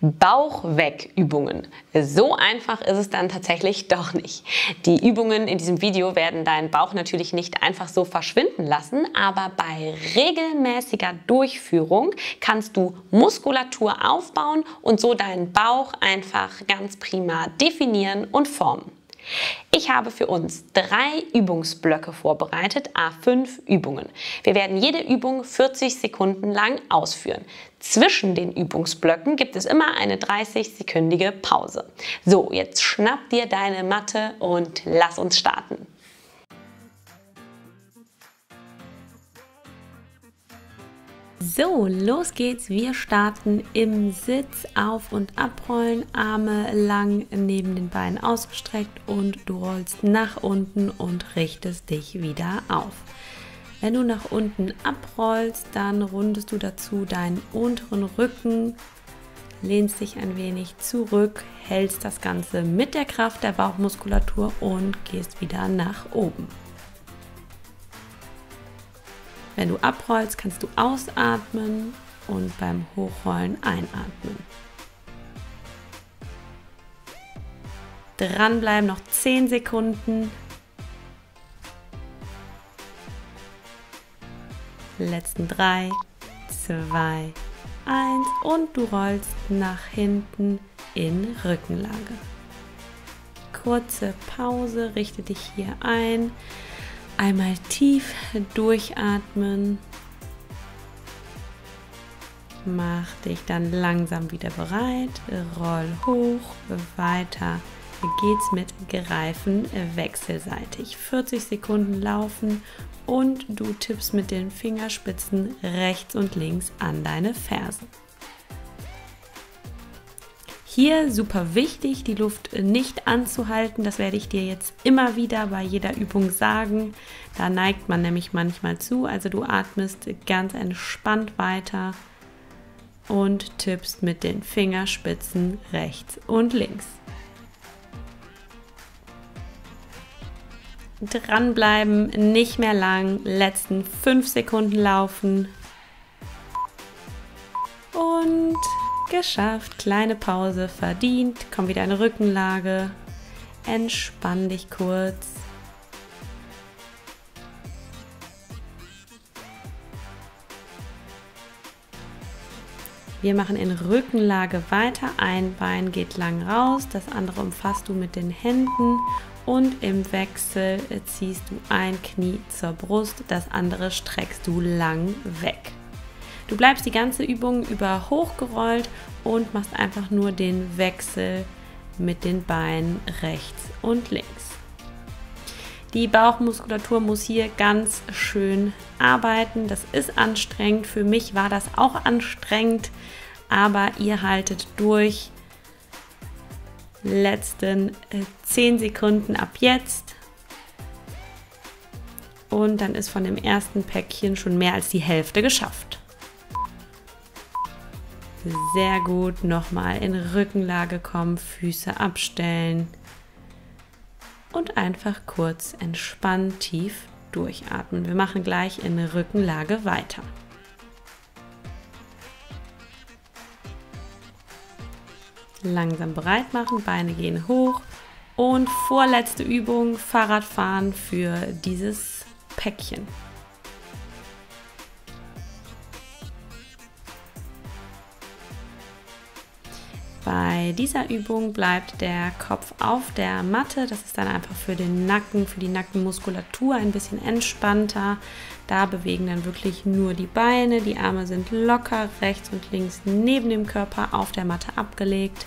Bauch weg Übungen. So einfach ist es dann tatsächlich doch nicht. Die Übungen in diesem Video werden deinen Bauch natürlich nicht einfach so verschwinden lassen, aber bei regelmäßiger Durchführung kannst du Muskulatur aufbauen und so deinen Bauch einfach ganz prima definieren und formen. Ich habe für uns drei Übungsblöcke vorbereitet, A5 Übungen. Wir werden jede Übung 40 Sekunden lang ausführen. Zwischen den Übungsblöcken gibt es immer eine 30-sekündige Pause. So, jetzt schnapp dir deine Matte und lass uns starten. So, los geht's. Wir starten im Sitz auf und abrollen, Arme lang neben den Beinen ausgestreckt und du rollst nach unten und richtest dich wieder auf. Wenn du nach unten abrollst, dann rundest du dazu deinen unteren Rücken, lehnst dich ein wenig zurück, hältst das Ganze mit der Kraft der Bauchmuskulatur und gehst wieder nach oben. Wenn du abrollst, kannst du ausatmen und beim Hochrollen einatmen. Dranbleiben noch 10 Sekunden. Letzten 3, 2, 1 und du rollst nach hinten in Rückenlage. Kurze Pause, richte dich hier ein. Einmal tief durchatmen. Mach dich dann langsam wieder bereit. Roll hoch, weiter. Geht's mit Greifen wechselseitig. 40 Sekunden laufen und du tippst mit den Fingerspitzen rechts und links an deine Fersen. Hier super wichtig, die Luft nicht anzuhalten. Das werde ich dir jetzt immer wieder bei jeder Übung sagen. Da neigt man nämlich manchmal zu. Also du atmest ganz entspannt weiter und tippst mit den Fingerspitzen rechts und links. Dranbleiben, nicht mehr lang, letzten fünf Sekunden laufen. Und Geschafft. Kleine Pause verdient. Komm wieder in Rückenlage. Entspann dich kurz. Wir machen in Rückenlage weiter. Ein Bein geht lang raus, das andere umfasst du mit den Händen und im Wechsel ziehst du ein Knie zur Brust, das andere streckst du lang weg. Du bleibst die ganze Übung über hochgerollt und machst einfach nur den Wechsel mit den Beinen rechts und links. Die Bauchmuskulatur muss hier ganz schön arbeiten. Das ist anstrengend. Für mich war das auch anstrengend, aber ihr haltet durch. Letzten 10 äh, Sekunden ab jetzt. Und dann ist von dem ersten Päckchen schon mehr als die Hälfte geschafft. Sehr gut. Nochmal in Rückenlage kommen, Füße abstellen und einfach kurz entspannt tief durchatmen. Wir machen gleich in Rückenlage weiter. Langsam bereit machen, Beine gehen hoch und vorletzte Übung Fahrradfahren für dieses Päckchen. Bei dieser Übung bleibt der Kopf auf der Matte. Das ist dann einfach für den Nacken, für die Nackenmuskulatur ein bisschen entspannter. Da bewegen dann wirklich nur die Beine. Die Arme sind locker rechts und links neben dem Körper auf der Matte abgelegt.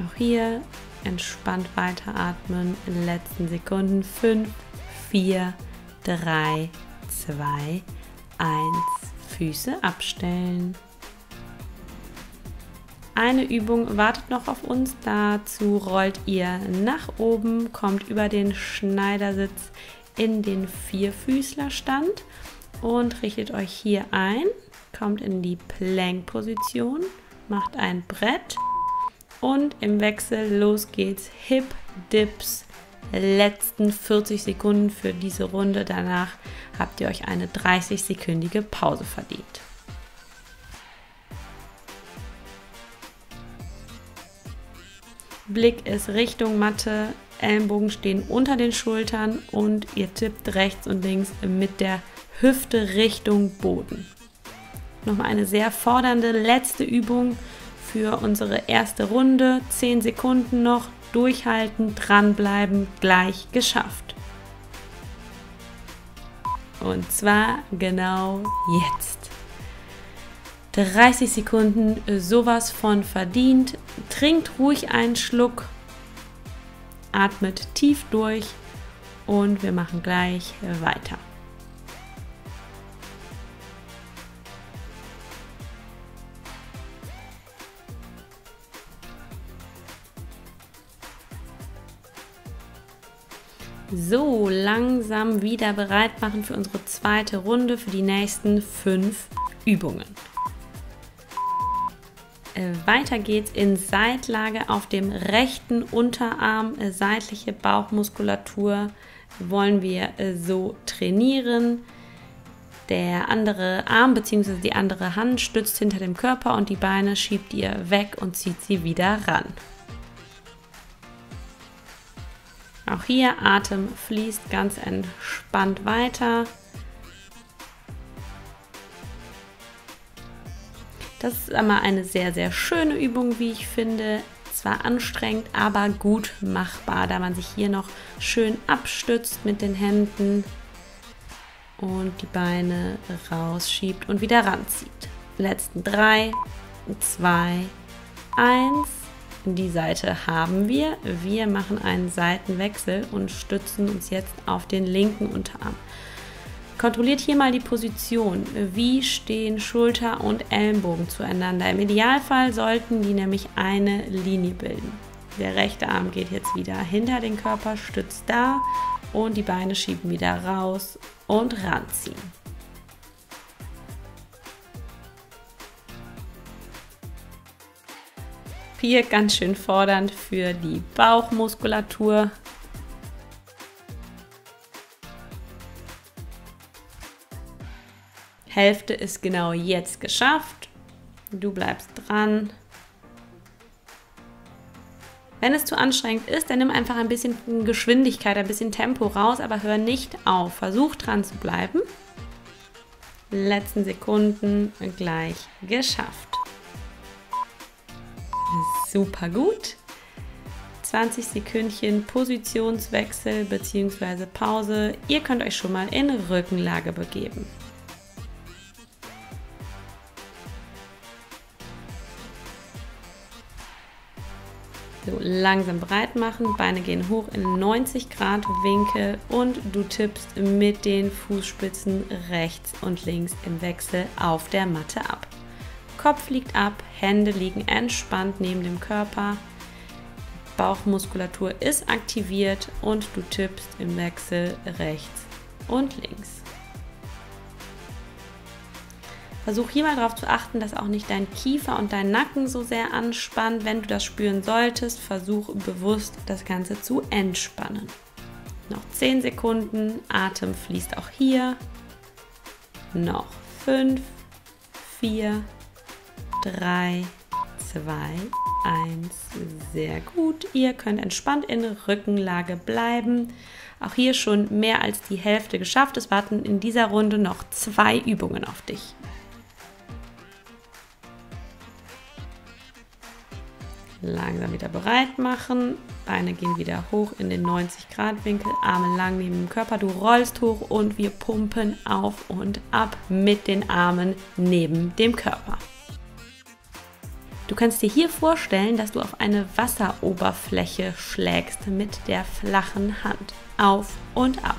Auch hier entspannt weiteratmen in den letzten Sekunden. 5, 4, 3, 2, 1. Füße abstellen. Eine Übung wartet noch auf uns. Dazu rollt ihr nach oben, kommt über den Schneidersitz in den Vierfüßlerstand und richtet euch hier ein. Kommt in die Plank-Position, macht ein Brett und im Wechsel los geht's. Hip, Dips, letzten 40 Sekunden für diese Runde. Danach habt ihr euch eine 30-sekündige Pause verdient. Blick ist Richtung Matte, Ellenbogen stehen unter den Schultern und ihr tippt rechts und links mit der Hüfte Richtung Boden. Nochmal eine sehr fordernde letzte Übung für unsere erste Runde. 10 Sekunden noch, durchhalten, dranbleiben, gleich geschafft. Und zwar genau jetzt. 30 Sekunden sowas von verdient. Trinkt ruhig einen Schluck, atmet tief durch und wir machen gleich weiter. So, langsam wieder bereit machen für unsere zweite Runde, für die nächsten fünf Übungen. Äh, weiter geht's in Seitlage auf dem rechten Unterarm, äh, seitliche Bauchmuskulatur wollen wir äh, so trainieren. Der andere Arm bzw. die andere Hand stützt hinter dem Körper und die Beine schiebt ihr weg und zieht sie wieder ran. Auch hier Atem fließt ganz entspannt weiter. Das ist einmal eine sehr, sehr schöne Übung, wie ich finde. Zwar anstrengend, aber gut machbar, da man sich hier noch schön abstützt mit den Händen und die Beine rausschiebt und wieder ranzieht. Letzten drei, zwei, eins. Die Seite haben wir. Wir machen einen Seitenwechsel und stützen uns jetzt auf den linken Unterarm. Kontrolliert hier mal die Position. Wie stehen Schulter und Ellenbogen zueinander? Im Idealfall sollten die nämlich eine Linie bilden. Der rechte Arm geht jetzt wieder hinter den Körper, stützt da und die Beine schieben wieder raus und ranziehen. Hier ganz schön fordernd für die Bauchmuskulatur. Hälfte ist genau jetzt geschafft. Du bleibst dran. Wenn es zu anstrengend ist, dann nimm einfach ein bisschen Geschwindigkeit, ein bisschen Tempo raus, aber hör nicht auf. Versuch dran zu bleiben. Letzten Sekunden gleich geschafft. Super gut. 20 Sekündchen Positionswechsel bzw. Pause. Ihr könnt euch schon mal in Rückenlage begeben. So, langsam breit machen, Beine gehen hoch in 90 Grad Winkel und du tippst mit den Fußspitzen rechts und links im Wechsel auf der Matte ab. Kopf liegt ab, Hände liegen entspannt neben dem Körper, Bauchmuskulatur ist aktiviert und du tippst im Wechsel rechts und links. Versuch hier mal darauf zu achten, dass auch nicht dein Kiefer und dein Nacken so sehr anspannt. Wenn du das spüren solltest, versuch bewusst das Ganze zu entspannen. Noch 10 Sekunden, Atem fließt auch hier. Noch 5, 4, 3, 2, 1. Sehr gut. Ihr könnt entspannt in Rückenlage bleiben. Auch hier schon mehr als die Hälfte geschafft. Es warten in dieser Runde noch zwei Übungen auf dich. Langsam wieder bereit machen. Beine gehen wieder hoch in den 90 Grad Winkel, Arme lang neben dem Körper. Du rollst hoch und wir pumpen auf und ab mit den Armen neben dem Körper. Du kannst dir hier vorstellen, dass du auf eine Wasseroberfläche schlägst mit der flachen Hand. Auf und ab.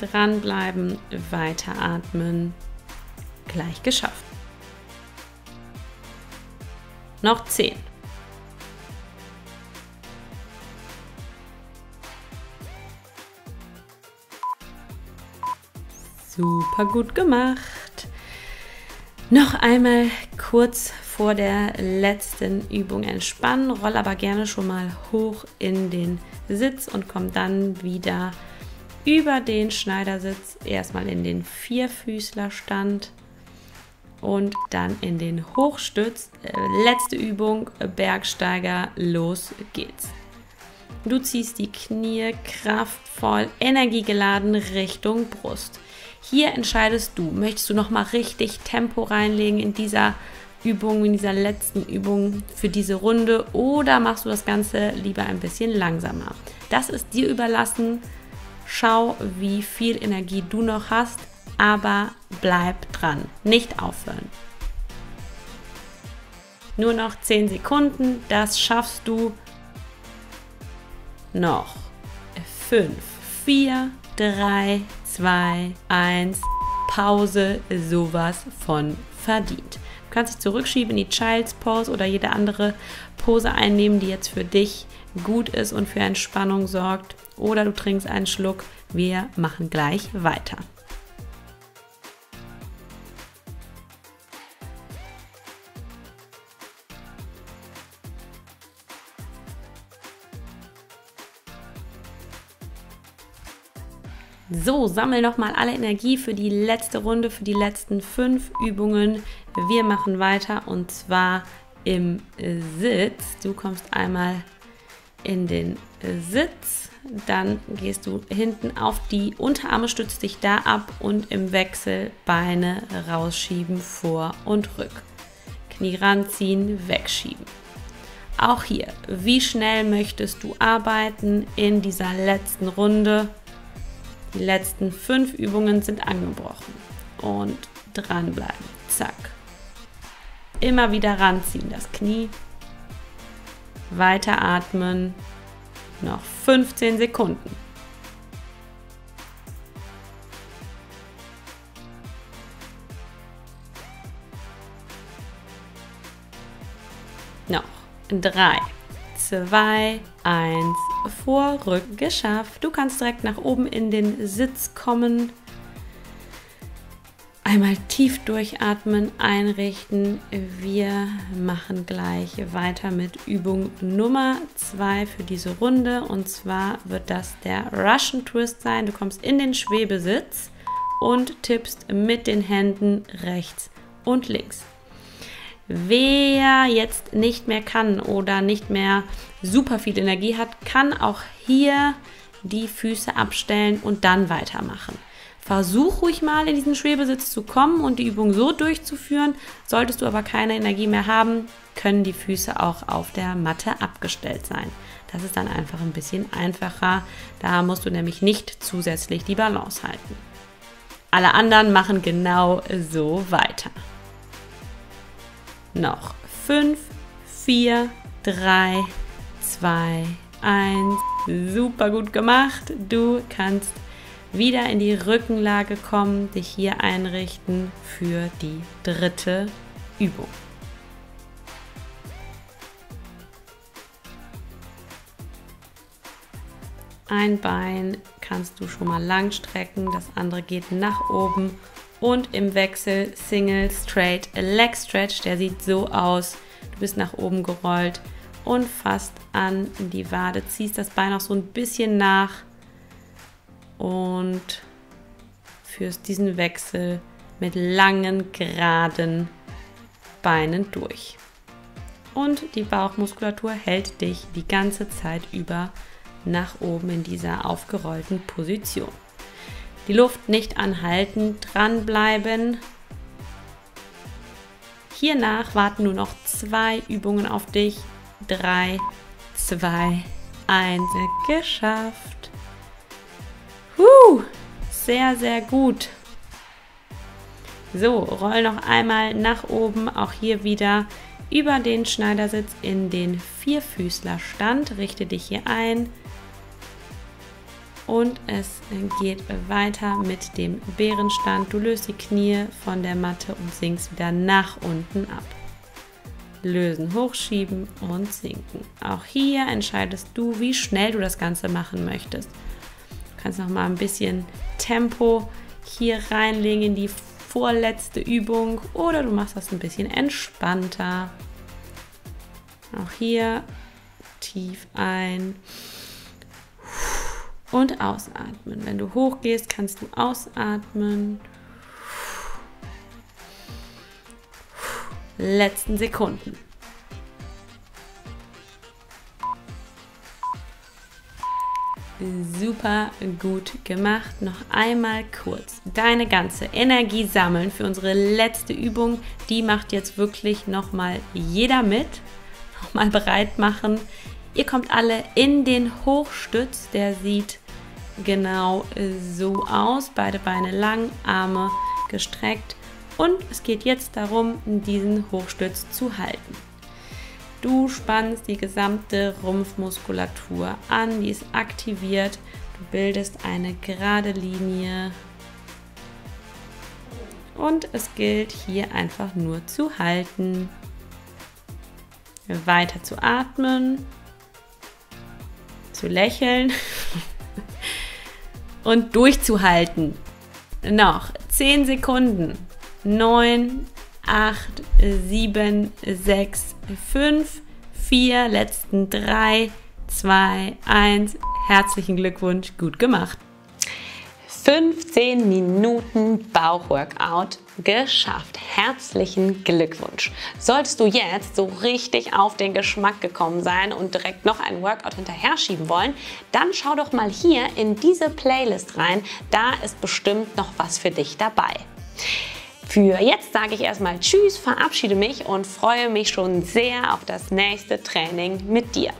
dranbleiben, weiteratmen. Gleich geschafft. Noch 10. Super gut gemacht. Noch einmal kurz vor der letzten Übung entspannen, roll aber gerne schon mal hoch in den Sitz und komm dann wieder über den Schneidersitz erstmal in den Vierfüßlerstand und dann in den Hochstütz. Letzte Übung, Bergsteiger, los geht's. Du ziehst die Knie kraftvoll, energiegeladen Richtung Brust. Hier entscheidest du, möchtest du noch mal richtig Tempo reinlegen in dieser Übung, in dieser letzten Übung für diese Runde oder machst du das Ganze lieber ein bisschen langsamer? Das ist dir überlassen. Schau, wie viel Energie du noch hast, aber bleib dran, nicht aufhören. Nur noch 10 Sekunden, das schaffst du. Noch 5, 4, 3, 2, 1. Pause, sowas von verdient. Du kannst dich zurückschieben in die Child's Pose oder jede andere Pose einnehmen, die jetzt für dich gut ist und für Entspannung sorgt. Oder du trinkst einen Schluck. Wir machen gleich weiter. So, sammel nochmal alle Energie für die letzte Runde, für die letzten fünf Übungen. Wir machen weiter und zwar im Sitz. Du kommst einmal in den Sitz, dann gehst du hinten auf die Unterarme, stützt dich da ab und im Wechsel Beine rausschieben, vor und rück. Knie ranziehen, wegschieben. Auch hier, wie schnell möchtest du arbeiten in dieser letzten Runde? Die letzten fünf Übungen sind angebrochen. Und dranbleiben. Zack. Immer wieder ranziehen das Knie. Weiter atmen. Noch 15 Sekunden. Noch 3, 2, 1. Vorrücken geschafft. Du kannst direkt nach oben in den Sitz kommen. Einmal tief durchatmen, einrichten. Wir machen gleich weiter mit Übung Nummer 2 für diese Runde. Und zwar wird das der Russian Twist sein. Du kommst in den Schwebesitz und tippst mit den Händen rechts und links. Wer jetzt nicht mehr kann oder nicht mehr super viel Energie hat, kann auch hier die Füße abstellen und dann weitermachen. Versuch ruhig mal in diesen Schwebesitz zu kommen und die Übung so durchzuführen. Solltest du aber keine Energie mehr haben, können die Füße auch auf der Matte abgestellt sein. Das ist dann einfach ein bisschen einfacher. Da musst du nämlich nicht zusätzlich die Balance halten. Alle anderen machen genau so weiter. Noch 5, 4, 3, 2, 1. Super gut gemacht. Du kannst wieder in die Rückenlage kommen, dich hier einrichten für die dritte Übung. Ein Bein kannst du schon mal lang strecken, das andere geht nach oben und im Wechsel Single Straight Leg Stretch. Der sieht so aus. Du bist nach oben gerollt und fast an die Wade. Ziehst das Bein auch so ein bisschen nach und führst diesen Wechsel mit langen, geraden Beinen durch. Und die Bauchmuskulatur hält dich die ganze Zeit über nach oben in dieser aufgerollten Position. Die Luft nicht anhalten, dranbleiben. Hiernach warten nur noch zwei Übungen auf dich. Drei, zwei, eins. Geschafft. Huh, sehr, sehr gut. So, roll noch einmal nach oben, auch hier wieder über den Schneidersitz in den Vierfüßlerstand. Richte dich hier ein und es geht weiter mit dem Bärenstand. Du löst die Knie von der Matte und sinkst wieder nach unten ab. Lösen, hochschieben und sinken. Auch hier entscheidest du, wie schnell du das Ganze machen möchtest. Du kannst noch mal ein bisschen Tempo hier reinlegen in die vorletzte Übung oder du machst das ein bisschen entspannter. Auch hier tief ein und ausatmen. Wenn du hochgehst, kannst du ausatmen. Letzten Sekunden. Super gut gemacht. Noch einmal kurz deine ganze Energie sammeln für unsere letzte Übung. Die macht jetzt wirklich nochmal jeder mit. Nochmal bereit machen. Ihr kommt alle in den Hochstütz. Der sieht genau so aus. Beide Beine lang, Arme gestreckt. Und es geht jetzt darum, diesen Hochstütz zu halten. Du spannst die gesamte Rumpfmuskulatur an, die ist aktiviert. Du bildest eine gerade Linie. Und es gilt hier einfach nur zu halten. Weiter zu atmen, zu lächeln und durchzuhalten. Noch 10 Sekunden. 9, 8, 7, 6, 5, 4, letzten 3, 2, 1. Herzlichen Glückwunsch, gut gemacht. 15 Minuten Bauchworkout geschafft. Herzlichen Glückwunsch. Solltest du jetzt so richtig auf den Geschmack gekommen sein und direkt noch ein Workout hinterher schieben wollen, dann schau doch mal hier in diese Playlist rein. Da ist bestimmt noch was für dich dabei. Für jetzt sage ich erstmal Tschüss, verabschiede mich und freue mich schon sehr auf das nächste Training mit dir.